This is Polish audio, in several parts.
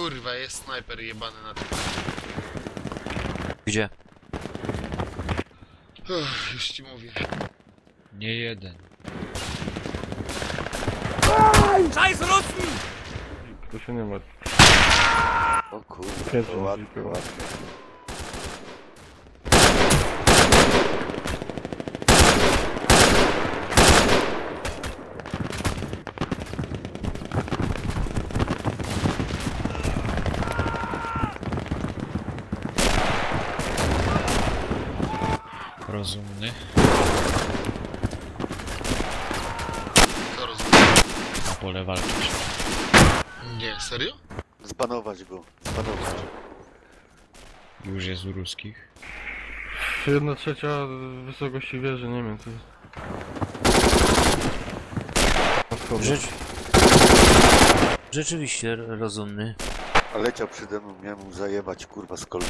Kurwa, jest snajper jebany na tym. Gdzie? Uff, już ci mówię. Nie jeden. To się nie martw. O kurwa, to ładnie, muzyka. Rozumny. To rozumiem. Na pole walczyć. Nie, serio? Zbanować go, zbanować. Już jest u ruskich. Jedna trzecia wysokości wieży Niemiec jest. Rzecz... Rzeczywiście rozumny. A leciał przede mną, miałem mu zajebać kurwa z kolbą.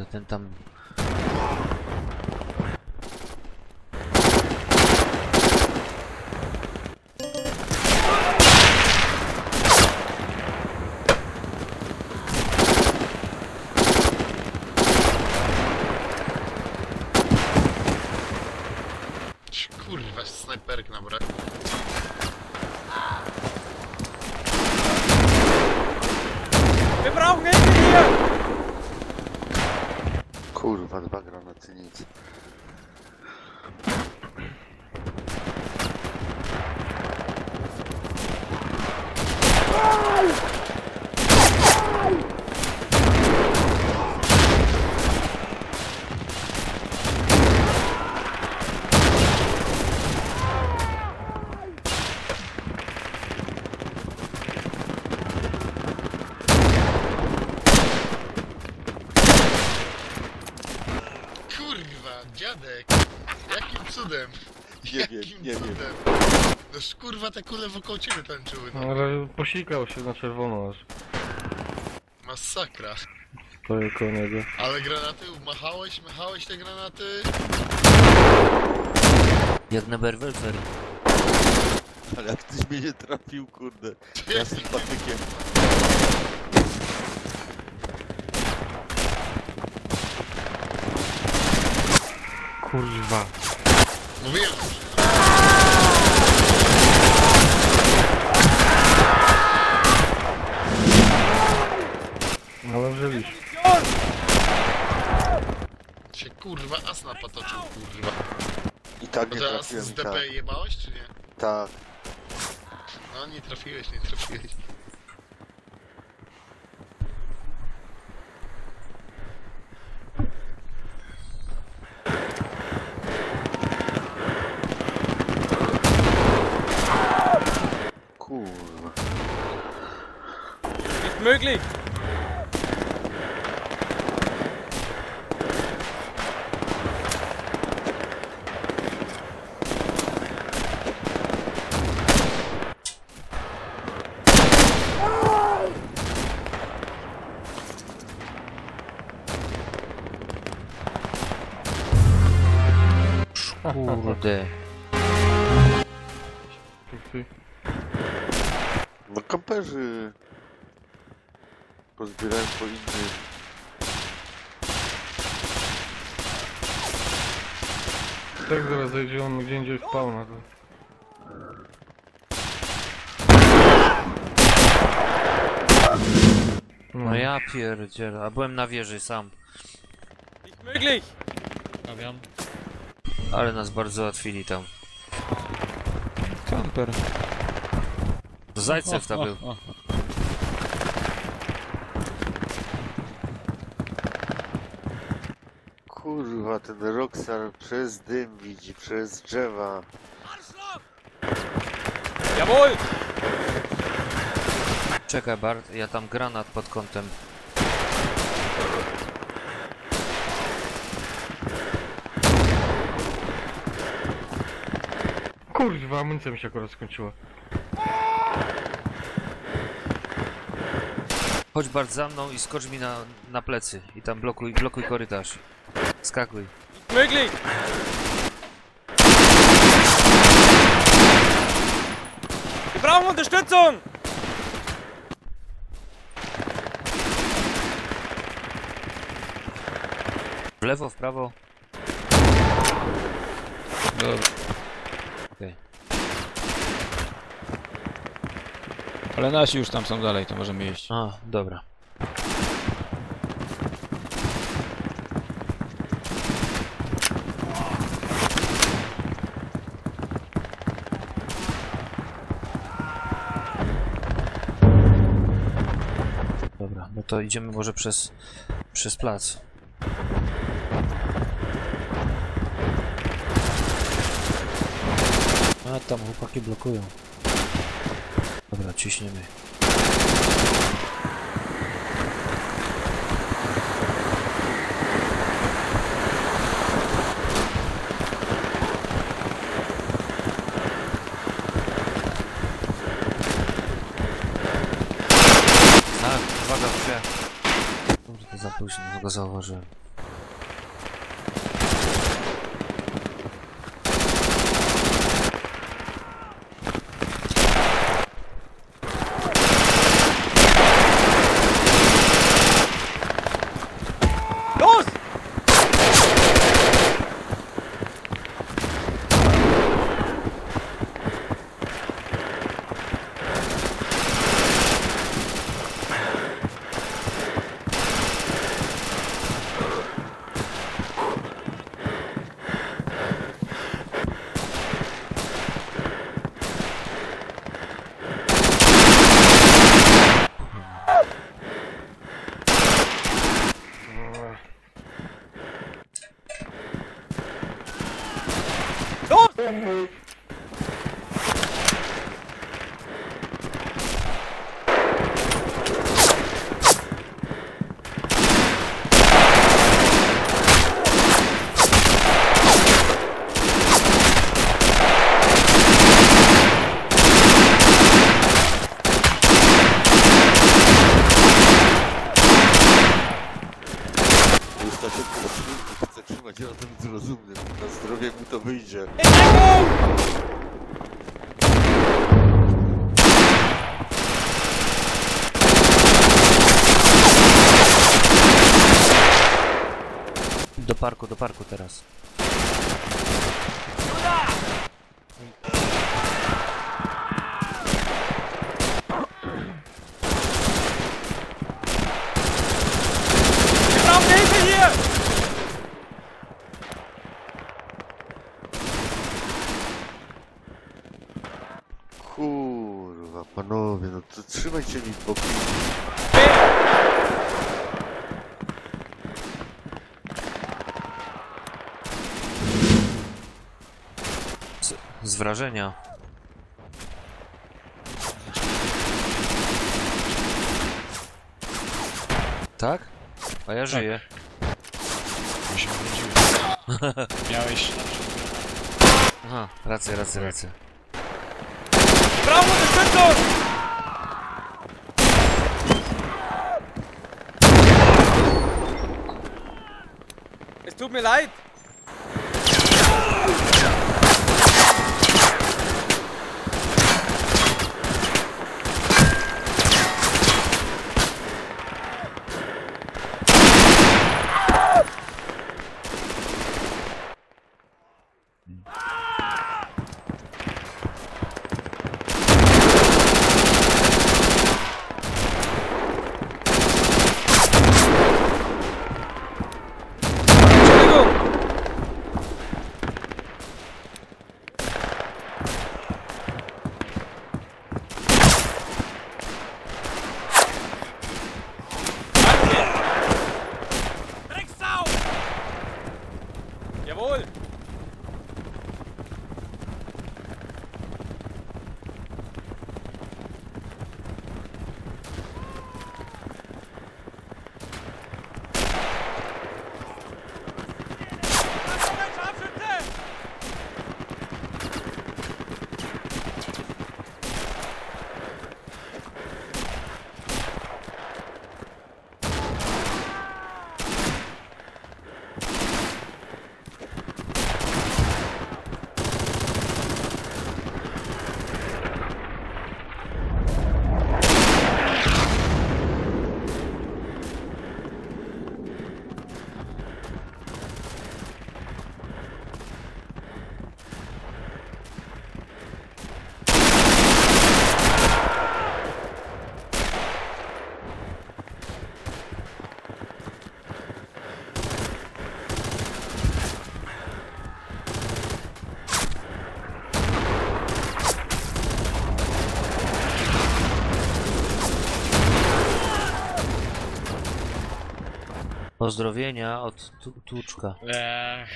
A, kurde, ten tam... Kurwa, snajperek na brak. Kurwa, dwa granaty, nic. Kurwa, dziadek! Jakim cudem? Nie wiem, Jakim nie wiem. cudem? Noż kurwa te kule wokół ciebie tańczyły, no. Ale posikał się na czerwono aż. Masakra. Stoję koło niego. Ale granaty, machałeś, machałeś te granaty? Jak na Berwelfer. Ale jak ktoś mnie nie trafił, kurde. Ja z tym patykiem. Kurwa. Mówiłem, Ale wzięliśmy. się kurwa asna potoczył, kurwa. I tak nie teraz trafiłem, z i DP tak. jebałeś, czy nie? Tak. No nie trafiłeś, nie trafiłeś. Kurwa. Nicht möglich! Kurde. No kamperzy. Pozbierałem po. Tak zaraz zejdzie on gdzie indziej w spawna. To... No ja pierdzielę, a byłem na wieży sam. Nicht möglich! Stawiam. Ale nas bardzo łatwili tam. Kamper. Zajcew tam był. O, o. Kurwa, ten Roxar przez dym widzi, przez drzewa. Jawohl! Czekaj Bart, ja tam granat pod kątem. Kurwa, amunicja mi się akurat skończyła. Chodź Bart za mną i skocz mi na, na plecy. I tam blokuj, blokuj korytarz. Skakuj. Möglich! Wir brauchen Unterstützung! W lewo, w prawo. Dobra. Ale nasi już tam są dalej, to możemy iść. A, dobra. Dobra, no to idziemy może przez, przez plac. A, tam chłopaki blokują. Dobra, ciśniemy. Tak, uwaga, w drzwiach. Kurde, za późno, no go zauważyłem. Na tym odcinku chce trzymać razem z rozumnym. Na zdrowie mu to wyjdzie. Do parku, do parku teraz. Wir brauchen Hilfe hier! Kurwa, panowie, no to trzymajcie mi boki. Z, z wrażenia. Tak? A ja żyję. Mi się. Miałeś na Aha, racja, racja, racja. Brauchen Unterstützung! Es tut mir leid. Pozdrowienia od tu, Tuczka. Eee,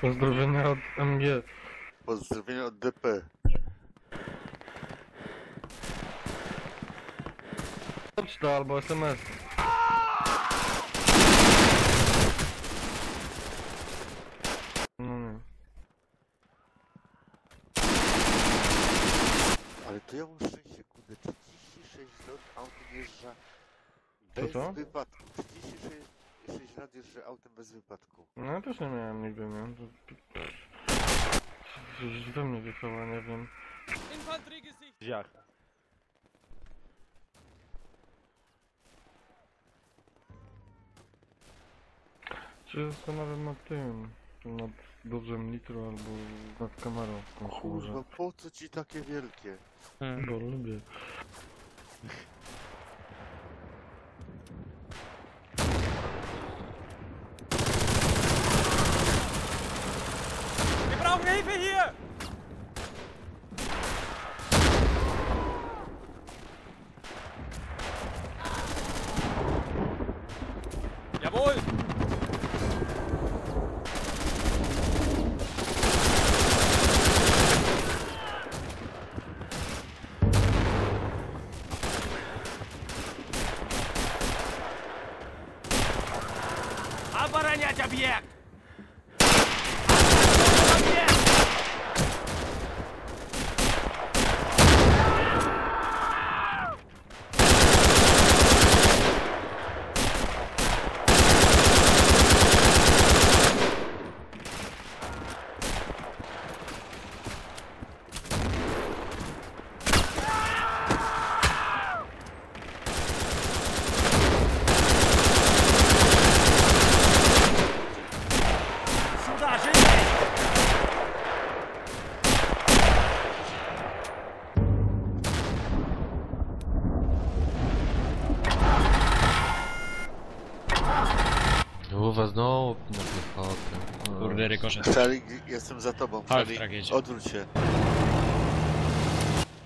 Pozdrowienia od MG. Pozdrowienia od DP. Poczta albo SMS. No nie. Ale to ja mam szczęście, kurde, 36 lat autem jeżdża bez co? wypadku. 36 lat jeżdżę autem bez wypadku. No ja też nie miałem nigdy, nie? To... Coś we mnie wjechało, nie wiem. Infanteriegesicht. Czy się zastanawiam nad tym, nad dozem nitro albo nad kamerą w Kurwa, konkurze. po co ci takie wielkie? Bo lubię. Wir brauchen Hilfe hier! Charlie, jestem za tobą, Half Charlie. track jedzie. Odwróć się.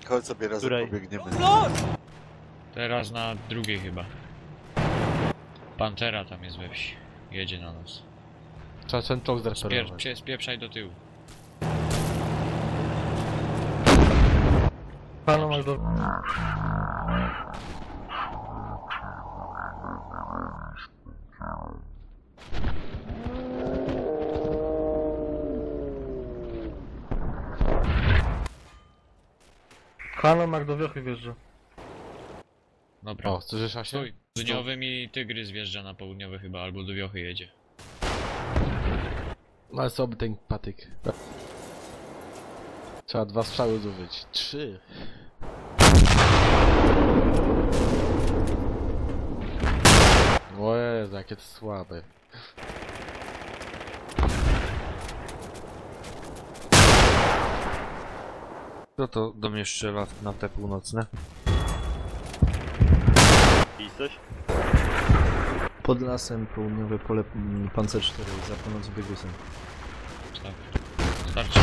Chodź sobie razem Której? pobiegniemy. Teraz na drugiej chyba. Pantera tam jest we wsi. Jedzie na nas. Trzeba ten czołg Spier zreperować. spieprzaj do tyłu. Panu masz do... Halo, Magdowiochy wjeżdża. Dobra. O, słyszysz Asię? Stój. Południowy i tygrys wjeżdża na południowy chyba, albo do wiochy jedzie. Ale sobie ten patyk. Trzeba dwa strzały zużyć. Trzy. O Jezu, jakie to słabe. Kto to do mnie strzela na te północne? Pod lasem południowe pole mm, pancer 4 za północ biegusem. Tak. Starczy.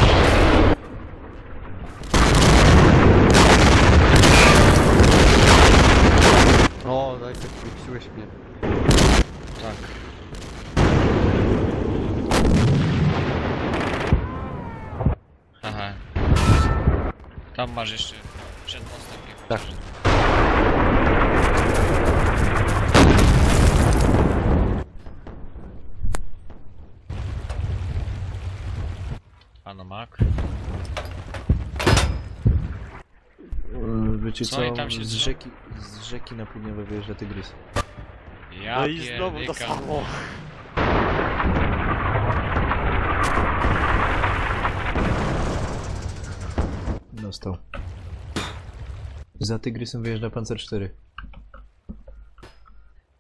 O, daj tak wróciłeś mnie. Tak. Aha. Tam masz jeszcze przed mostem. Tak. Anomak. Yy, Wiecie Co co, oni tam się z dzieją? rzeki, z rzeki na południowe wyjeżdża tygrys. Ja No i znowu to pierdykam. samo. Dostał. Za tygrysem wyjeżdża pancer 4.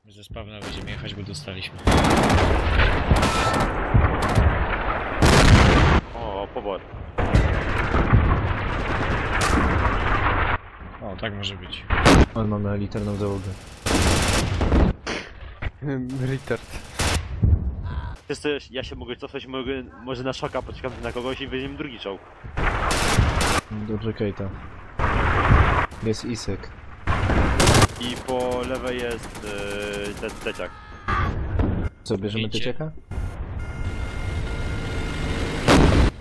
Ze spawna będziemy jechać, bo dostaliśmy. O, pobor. O, tak może być. On mamy elitarną załogę. Retard. Wiesz co, ja się mogę cofać, mogę, może na szoka poczekam na kogoś i weźmiemy drugi czołg. Dobrze, Kejta. Jest Isek. I po lewej jest yy, te, teciak. Co, bierzemy Idzie.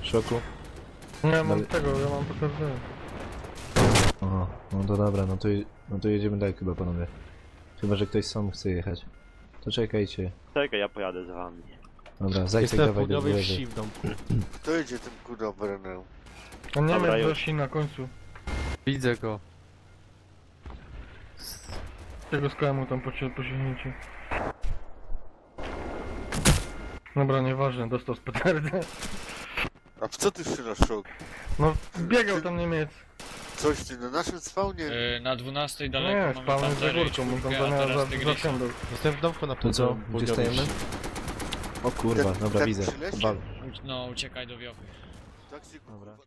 Szoku? Nie, mam Ale- tego, ja mam PKD. O, no to dobra, no to, je- no to jedziemy dalej chyba panowie. Chyba, że ktoś sam chce jechać. To czekajcie. Czekaj, ja pojadę za wami. Dobra, Zajcek Jestem w dawaj do w domku. Kto jedzie tym kurwa Brenem? A nie Dobra, wiem, już. na końcu. Widzę go. Tego KM-u tam posięgnięcie. Dobra, nieważne, dostał z petardy. A w co ty strzelasz, Szok? No, biegał tam Niemiec. Coś ty na naszym spawnie? Yy, na 12 daleko Nie, mamy spałem za pantery i górką, on tam czwórkę, za a za teraz za tygrysy. wsiądą. Jestem w domku na To co? Gdzie stajemy? O kurwa, Tak- dobra, tak widzę. No, uciekaj do wiochy. Tak się, Dobra.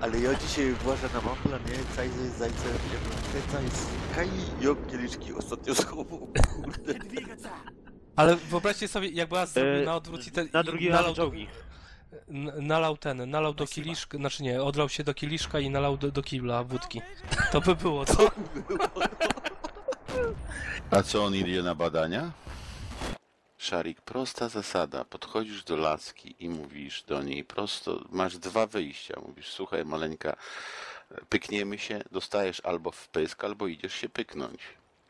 Ale ja dzisiaj uważam na mam planie cajze zajce cajce kaj i kieliszki ostatnio schował, kurde. Ale wyobraźcie sobie, jakby As zrobił E, na odwrót i, te, Na drugi nalał, n- nalał ten, nalał do kieliszka, znaczy nie, odlał się do kieliszka i nalał do, do kibla wódki. To by było, co? A co on idzie na badania? Szarik, prosta zasada. Podchodzisz do laski i mówisz do niej prosto, masz dwa wyjścia. Mówisz, słuchaj maleńka, pykniemy się, dostajesz albo w pysk, albo idziesz się pyknąć.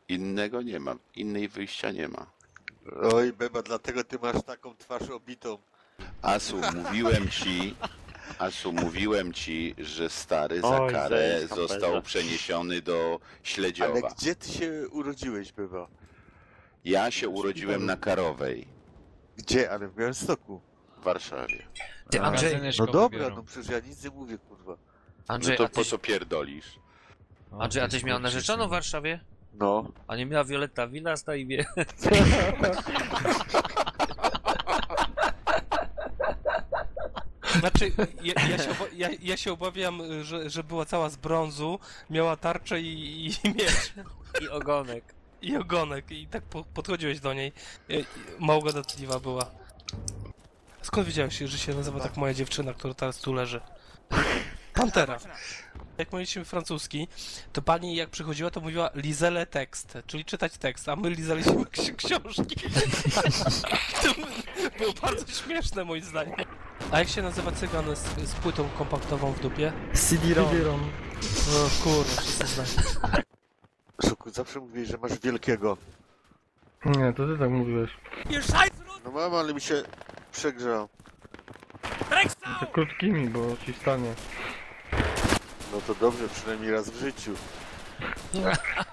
Innego nie ma, innej wyjścia nie ma. Oj, Beba, dlatego ty masz taką twarz obitą. Asu, mówiłem ci, Asu, mówiłem ci, że stary za Oj, karę został przeniesiony do Ale Śledziowa. gdzie ty się urodziłeś, Beba? Ja się urodziłem na Karowej, Gdzie? Ale w Białymstoku. w Warszawie. Ty, Andrzej, No dobra, no przecież ja nic nie mówię, kurwa. Andrzej, No to a po tyś, co pierdolisz? Andrzej, a tyś miał narzeczoną w Warszawie? No. A nie miała Violetta Villas na imię? Znaczy, ja, ja, się, oba, ja, ja się obawiam, że, że była cała z brązu, miała tarczę i, i miecz. I ogonek. I ogonek. I tak po, podchodziłeś do niej. I- i Mało gadatliwa była. Skąd wiedziałeś, że się nazywa tak moja dziewczyna, która teraz tu leży? Pantera. Jak mieliśmy francuski, to pani jak przychodziła, to mówiła lizele tekst, czyli czytać tekst, a my lizaliśmy ksi- książki. to było bardzo śmieszne moim zdaniem. A jak się nazywa cygan z, z płytą kompaktową w dupie? CD-ROM. O kurde, wszyscy znają. Szoku, zawsze mówiłeś, że masz wielkiego. Nie, to ty tak mówiłeś. No mam, ale mi się przegrzał. Te krótkimi, bo ci stanie. No to dobrze, przynajmniej raz w życiu.